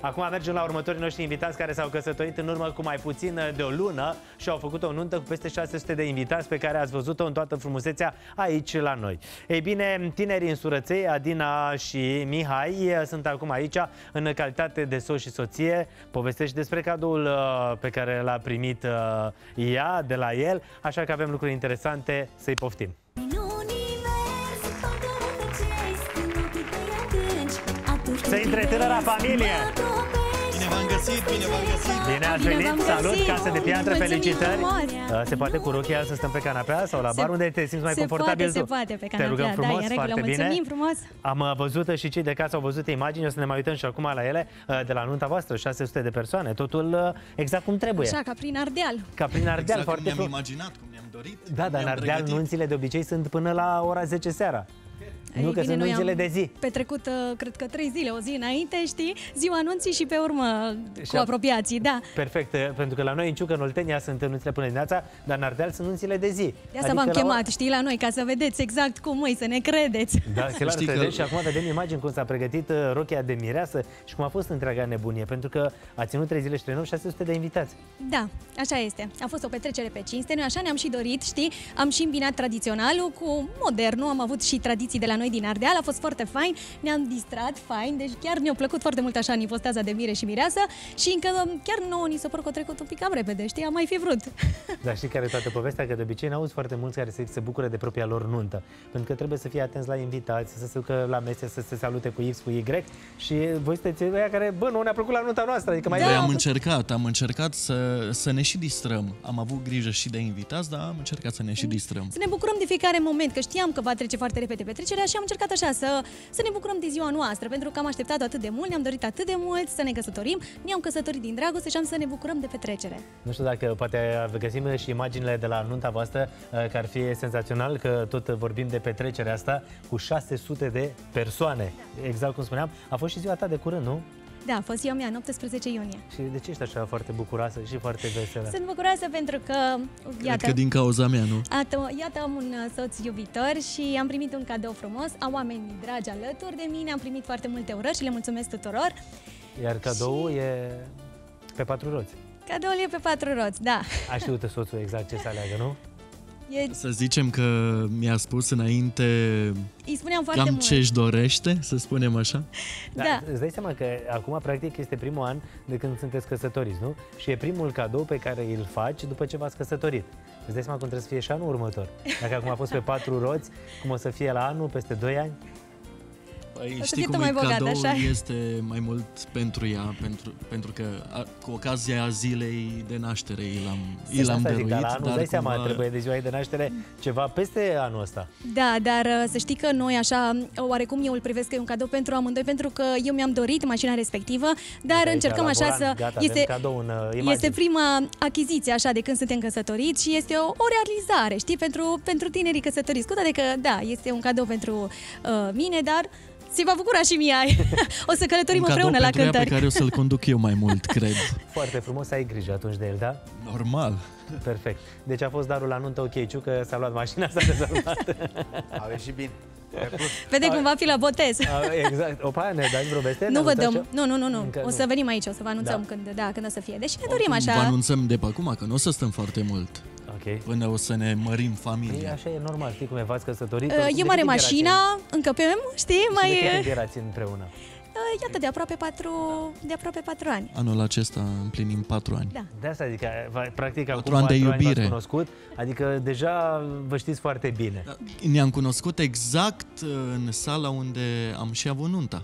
Acum mergem la următorii noștri invitați care s-au căsătorit în urmă cu mai puțin de o lună și au făcut o nuntă cu peste 600 de invitați pe care ați văzut-o în toată frumusețea aici la noi. Ei bine, tinerii în surăței, Adina și Mihai, sunt acum aici în calitate de soț și soție. Povestești despre cadoul uh, pe care l-a primit uh, ea de la el, așa că avem lucruri interesante să-i poftim. Să intre tânăra familie! Bine v-am găsit, bine v-am găsit! Bine ați Bine venit, v-am salut, găsit. casă de piatră, Mulțumim felicitări! frumos. Uh, Se poate cu rochia să stăm pe canapea sau la Se- bar unde te simți mai se confortabil poate, tu? se poate pe Te canapea, rugăm da, frumos, e în regulă, foarte bine. mulțumim frumos. Am uh, văzut și cei de casă au văzut imagini, o să ne mai uităm și acum la ele, uh, de la nunta voastră, 600 de persoane, totul uh, exact cum trebuie. Așa, ca prin Ardeal. Ca prin Ardeal, Exact cum foarte ne-am frumos. imaginat, cum ne-am dorit. Da, cum dar în ne-am Ardeal pregătit. nunțile de obicei sunt până la ora 10 seara. Nu, Ei că bine, sunt noi nunțile am de zi. petrecut, uh, cred că, trei zile, o zi înainte, știi? Ziua anunții și pe urmă Și cu a- apropiații, da. Perfect, uh, pentru că la noi în Ciucă, în Oltenia, sunt nunțile până dimineața, dar în Ardeal sunt nunțile de zi. De asta v-am Adică la chemat, știi, la noi, ca să vedeți exact cum e, să ne credeți. Da, clar, știi să că- vedem și acum vedem imagini cum s-a pregătit uh, rochia de mireasă și cum a fost întreaga nebunie, pentru că a ținut 3 zile și 3 nopți 600 de invitați. Da, așa este. A fost o petrecere pe cinste. Noi așa ne-am și dorit, știi? Am și îmbinat tradiționalul cu modernul. Am avut și tradiții de la noi din Ardeal. A fost foarte fain. Ne-am distrat fain. Deci chiar ne-a plăcut foarte mult așa în ipostaza de mire și mireasă. Și încă chiar nouă ni se pare că a trecut un pic cam repede, știi? Am mai fi vrut. Dar știi care e toată povestea? Că de obicei n-auzi foarte mulți care se, se bucură de propria lor nuntă. Pentru că trebuie să fie atenți la invitați, să se ducă la mese, să se salute cu X, cu Y și voi sunteți ăia care, bă, nu ne-a plăcut la nunta noastră, adică mai Da. Noi am încercat, am încercat să, să ne și distrăm. Am avut grijă și de invitați, dar am încercat să ne și distrăm. Să ne bucurăm de fiecare moment, că știam că va trece foarte repede petrecerea și am încercat așa să, să ne bucurăm de ziua noastră, pentru că am așteptat atât de mult, ne-am dorit atât de mult să ne căsătorim, ne-am căsătorit din dragoste și am să ne bucurăm de petrecere. Nu știu dacă poate găsim și imaginile de la nunta voastră, uh, că ar fi senzațional că tot vorbim de petrecerea asta cu 600 de persoane. Exact cum spuneam, a fost și ziua ta de curând, nu? Da, a fost ziua mea, în 18 iunie. Și de ce ești așa foarte bucuroasă și foarte veselă? Sunt bucuroasă pentru că, Cred iată, că din cauza mea, nu? Ată, iată am un uh, soț iubitor și am primit un cadou frumos, am oameni dragi alături de mine, am primit foarte multe urări și le mulțumesc tuturor. Iar cadoul e pe patru roți. Cadoul e pe patru roți, da. A știut soțul exact ce să aleagă, nu? E, Să zicem că mi-a spus înainte îi spuneam foarte cam mult. ce își dorește, să spunem așa. Da. Îți dai seama că acum, practic, este primul an de când sunteți căsătoriți, nu? Și e primul cadou pe care îl faci după ce v-ați căsătorit. Îți dai seama cum trebuie să fie și anul următor. Dacă acum a fost pe patru roți, cum o să fie la anul, peste doi ani? Păi, să știi fie cum tot mai e, bogat, cadoul așa. este mai mult pentru ea, pentru, pentru că a, cu ocazia zilei de naștere i l-am, i l-am Asta zic, dăruit, dar la anul, îți dai seama, cumva- trebuie de ziua ei de naștere ceva peste anul ăsta. Da, dar uh, să știi că noi așa, oarecum eu îl privesc că e un cadou pentru amândoi, pentru că eu mi-am dorit mașina respectivă, dar Uite aici, încercăm la așa volan, să... Gata, este, avem cadou în uh, imagini. este prima achiziție așa de când suntem căsătoriți și este o, o realizare, știi, pentru, pentru tinerii căsătoriți. Cu toate că, da, este un cadou pentru uh, mine, dar se va bucura și mie. o să călătorim un cadou împreună la pentru ea cântări. pe care o să-l conduc eu mai mult, cred. Foarte frumos, să ai grijă atunci de el, da? Normal. Perfect. Deci a fost darul la nuntă ok, ciucă, s-a luat mașina, s-a rezolvat. A ieșit bine. Mi-a plăcut. Vede cum va fi la botez. A, exact. Opa, ne dai vreo veste? Nu Ne vă anunțați dăm, ceva? nu, nu, nu, nu. Încă O să venim aici, o să vă anunțăm Da. când, da, când o să fie. Deși ne dorim Oricum, Vă așa. anunțăm de pe acum că nu o să stăm foarte mult Ok. până o să ne mărim Păi familia. așa e normal, știi cum e, v-ați căsătorit. Uh, oricum, E de mare cât timp erați mașina, încăpem, știi, în- mai... și De cât uh, timp erați împreună? Iată, de aproape patru, de aproape patru ani. Anul acesta împlinim patru ani. Da. De asta adică, va- practic, acum Patru ani de patru iubire. v-ați cunoscut, adică deja vă știți foarte bine. Ne-am cunoscut exact în sala unde am și avut nunta.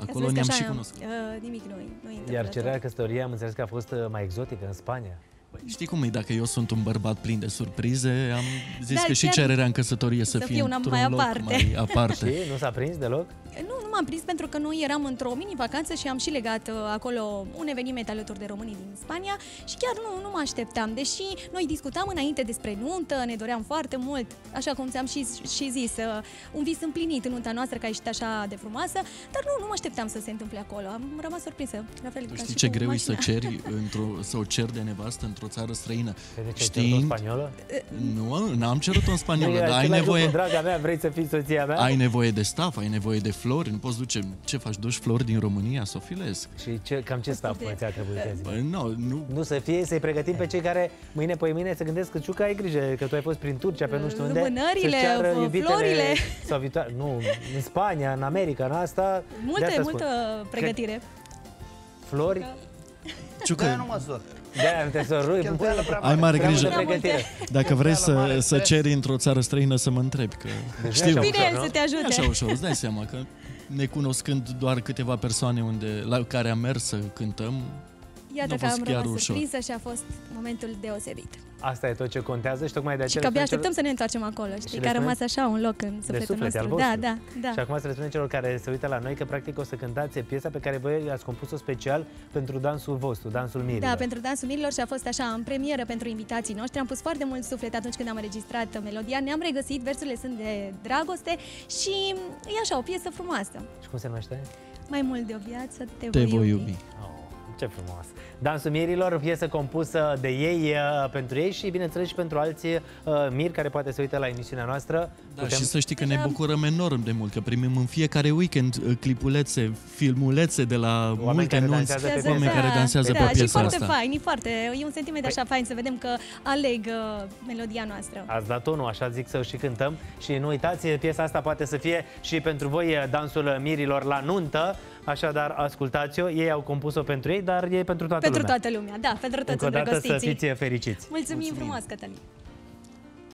Acolo Să vezi ne-am că și așa, cunoscut. Uh, nimic nu nu Iar întâmplător. cererea căsătoriei am înțeles că a fost uh, mai exotică în Spania. Păi, știi cum e, dacă eu sunt un bărbat plin de surprize, am zis Dar că și chiar cererea în căsătorie să, să fie fie una într-un mai loc aparte. mai aparte. Și nu s-a prins deloc? Nu, nu m-am prins pentru că noi eram într-o mini-vacanță și am și legat uh, acolo un eveniment alături de românii din Spania și chiar nu, nu mă așteptam. Deși noi discutam înainte despre nuntă, ne doream foarte mult, așa cum ți-am și, și zis, uh, un vis împlinit în nunta noastră, că a ieșit așa de frumoasă, dar nu, nu mă așteptam să se întâmple acolo. Am rămas surprinsă. La fel Tu ca știi și ce cu greu e să mașina. ceri, într-o, să o ceri de nevastă într-o țară străină, Credeți că ai cerut o știind... spaniolă? Nu, n-am cerut-o în spaniolă, Bine, dar ai același nevoie, lucru, draga mea, vrei să fii soția mea? ai nevoie de staff, ai nevoie de flori, nu poți duce... Ce faci, duci flori din România să o filezi? Și ce, cam ce staff mă, ți-a trebuit azi? Bă, nu, nu, Nu să fie, să-i pregătim pe cei care mâine pe mâine se gândesc că Ciuca ai grijă, că tu ai fost prin Turcia, pe nu știu unde. Lumânările, să-și ceară f- iubitele florile. Sau viitoare, nu, în Spania, în America, în asta. de Multe, asta multă spun. pregătire. Flori, Ciucă, De-aia nu măsur. De-aia nu te să rui. Cheltuială prea ai mare Prea grijă. multă pregătire. Dacă vrei Cheltuială mare, să, să stres. ceri într-o țară străină să mă întrebi, că Deci știu. nu e Bine ușor, el nu? să te E ajute. așa ușor, îți dai seama că necunoscând doar câteva persoane unde, la care am mers să cântăm, Iată n-a că fost am chiar rămas ușor. surprinsă și a fost momentul deosebit. Asta e tot ce contează și tocmai de Și aceea... că abia le spun așteptăm să ne întoarcem acolo, știi, le că a spune- rămas așa un loc în de sufletul suflet, al nostru. Da, vostru. da, da. Și acum să le spunem celor care se uită la noi că practic o să cântați piesa pe care voi ați compus-o special pentru dansul vostru, dansul mirilor. Da, pentru Dansul Mirilor și a fost așa în premieră pentru invitații noștri. Am pus foarte mult suflet atunci când am înregistrat melodia. Ne-am regăsit, versurile sunt de dragoste și e așa, o piesă frumoasă. Și cum se numește? Mai mult de o viață te, te voi iubi. Oh, ce frumos! Dansul mirilor, piesă compusă de ei, uh, pentru ei și, bineînțeles, și pentru alți uh, miri care poate se uită la emisiunea noastră. Da, și să știi că ne bucurăm enorm de mult, că primim în fiecare weekend uh, clipulețe, filmulețe de la multe care nunți, dansează pe piesă. oameni care dansează da, pe și piesa foarte asta. fain, e foarte, e un sentiment așa fain să vedem că aleg uh, melodia noastră. Ați dat tonul, așa zic să o și cântăm și nu uitați, piesa asta poate să fie și pentru voi uh, dansul mirilor la nuntă, așadar ascultați-o, ei au compus-o pentru ei, dar e pentru toată Pentru lumea. toată lumea, da, pentru toți Încă o dată să îndrăgostiții. fiți fericiți! Mulțumim frumos, Cătălin!